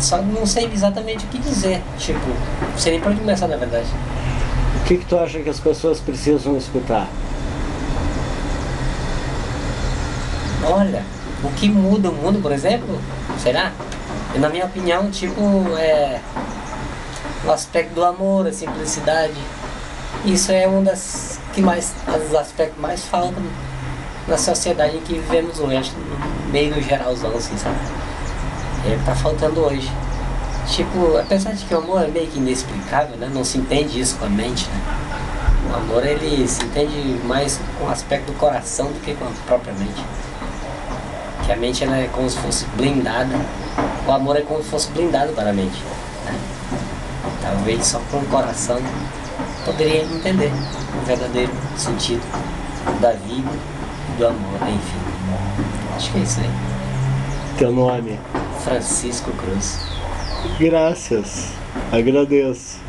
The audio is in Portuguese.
Só não sei exatamente o que dizer. Tipo, não sei nem pra onde começar na verdade. O que, que tu acha que as pessoas precisam escutar? Olha, o que muda o mundo, por exemplo, será? Na minha opinião, tipo, é o aspecto do amor, a simplicidade. Isso é um das que mais, os aspectos mais faltam na sociedade em que vivemos hoje, meio no geralzão, assim, sabe? É, tá faltando hoje. Tipo, apesar de que o amor é meio que inexplicável, né? Não se entende isso com a mente, né? O amor, ele se entende mais com o aspecto do coração do que com a própria mente. Que a mente, ela é como se fosse blindada. O amor é como se fosse blindado para a mente. Né? Talvez só com o coração poderia entender o verdadeiro sentido da vida do amor, enfim. Acho que é isso aí. Teu nome? Francisco Cruz. Graças. Agradeço.